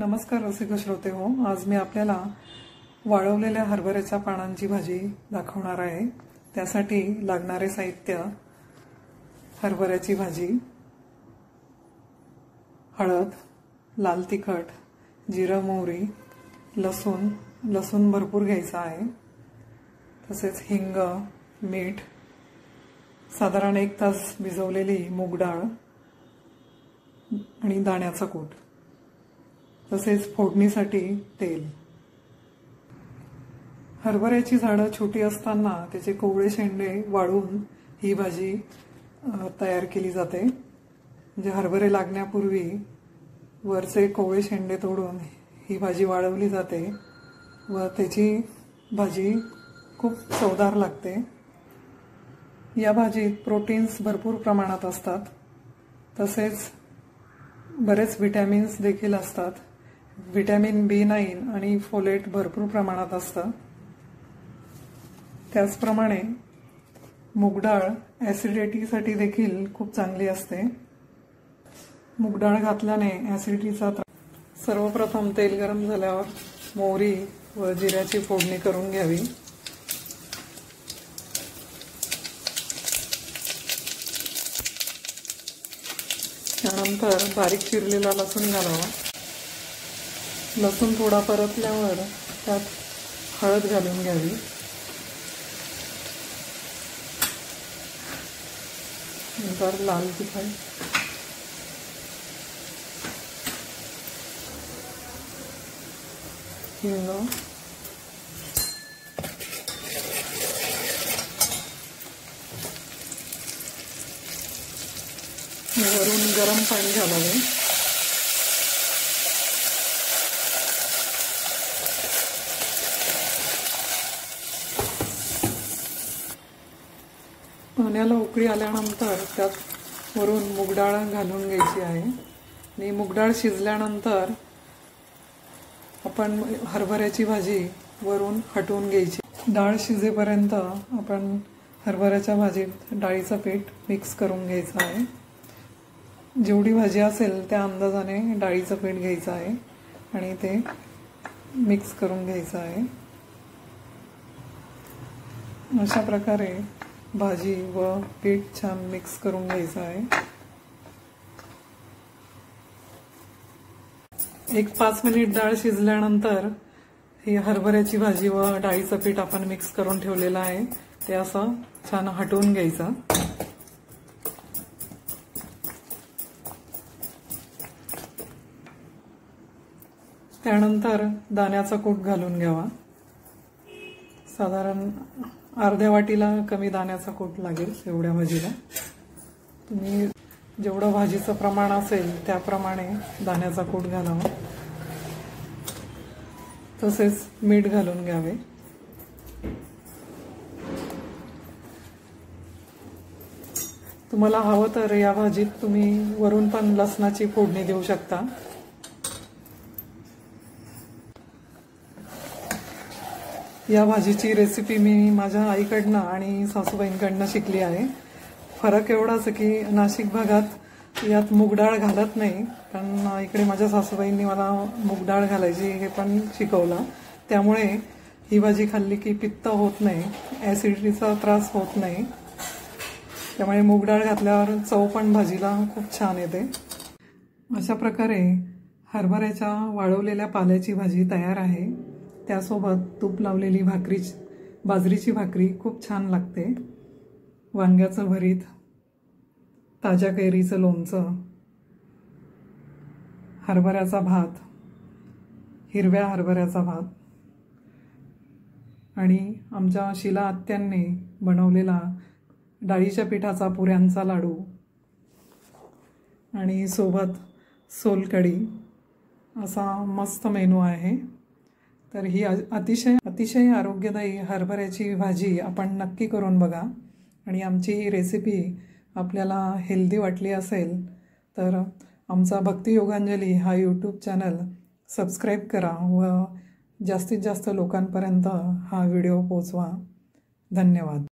नमस्कार रसिक श्रोते हो आज मी आपल्याला वाळवलेल्या हरभऱ्याच्या पानांची भाजी दाखवणार आहे. त्यासाठी लागणारे साहित्य हरभऱ्याची भाजी हळद लाल तिखट जिरं मोहरी लसूण लसूण भरपूर घ्यायचा आहे. तसेच हिंग मीठ साधारण एक तास भिजवलेली मूग डाळ आणि दाण्याचा कूट. तसेच फोडणीसाठी तेल. हरभऱ्याची झाडं छोटी असताना त्याचे कोवळे शेंडे वाळून ही भाजी तयार केली जाते. म्हणजे हरभरे लागण्यापूर्वी वरचे कोवळे शेंडे तोडून ही भाजी वाळवली जाते व त्याची भाजी खूप चवदार लागते. या भाजीत प्रोटीन्स भरपूर प्रमाणात असतात. तसेच बरेच व्हिटॅमिन्स देखील असतात. व्हिटॅमिन बी नाईन आणि फोलेट भरपूर प्रमाणात असतं. त्याचप्रमाणे मुगडाळ ॲसिडिटीसाठी देखील खूप चांगली असते. मुगडाळ घातल्याने ॲसिडिटीचा त्रास सर्वप्रथम तेल गरम झाल्यावर मोहरी व जिऱ्याची फोडणी करून घ्यावी. त्यानंतर बारीक चिरलेला लसूण घालावा. लसूण थोडा परतल्यावर त्यात हळद घालून घ्यावी. नंतर लाल तिखट. हिंग. वरून गरम पाणी घालावे. पाण्याला उकळी आल्यानंतर त्यात वरून मुगडाळ घालून घ्यायची आहे. आणि मुगडाळ शिजल्यानंतर आपण हरभऱ्याची भाजी वरून हटवून घ्यायची. डाळ शिजेपर्यंत आपण हरभऱ्याच्या भाजीत डाळीचं पीठ मिक्स करून घ्यायचं आहे. जेवढी भाजी असेल त्या अंदाजाने डाळीचं पीठ घ्यायचं आहे आणि ते मिक्स करून घ्यायचं आहे. अशा प्रकारे भाजी व पीठ छान मिक्स करून घ्यायचं आहे. एक पाच मिनिट डाळ शिजल्यानंतर ही हरभऱ्याची भाजी व डाळीचं पीठ आपण मिक्स करून ठेवलेलं आहे. ते असं छान हटवून घ्यायचं. त्यानंतर दाण्याचा कूट घालून घ्यावा. साधारण अर्ध्या वाटीला कमी दाण्याचा कोट लागेल एवढ्या भाजीला. तुम्ही जेवढं भाजीचं प्रमाण असेल त्याप्रमाणे दाण्याचा कोट घालावा. तसेच मीठ घालून घ्यावे. तुम्हाला हवं तर या भाजीत तुम्ही वरून पण लसणाची फोडणी देऊ शकता. या भाजीची रेसिपी मी माझ्या आईकडनं आणि सासूबाईंकडनं शिकली आहे. फरक एवढाच की नाशिक भागात यात मुगडाळ घालत नाही कारण इकडे माझ्या सासूबाईंनी मला मुगडाळ घालायची हे पण शिकवलं. त्यामुळे ही भाजी खाल्ली की पित्त होत नाही ॲसिडिटीचा त्रास होत नाही. त्यामुळे मुगडाळ घातल्यावर चव पण भाजीला खूप छान येते. अशा प्रकारे हरभऱ्याच्या वाळवलेल्या पाल्याची भाजी तयार आहे. त्यासोबत तूप लावलेली भाकरी बाजरीची भाकरी खूप छान लागते. वांग्याचं भरीत ताज्या कैरीचं लोणचं हरभऱ्याचा भात हिरव्या हरभऱ्याचा भात. आणि आमच्या शिला आत्यांनी बनवलेला डाळीच्या पिठाचा पुऱ्यांचा लाडू. आणि सोबत सोलकढी असा मस्त मेनू आहे. तर ही अतिशय अतिशय आरोग्यदायी हरभऱ्याची भाजी आपण नक्की करून बघा. आणि आमची ही रेसिपी आपल्याला हेल्दी वाटली असेल तर आमचा भक्ती योगांजली हा यूट्यूब चॅनल सबस्क्राईब करा व जास्तीत जास्त लोकांपर्यंत हा व्हिडिओ पोचवा धन्यवाद.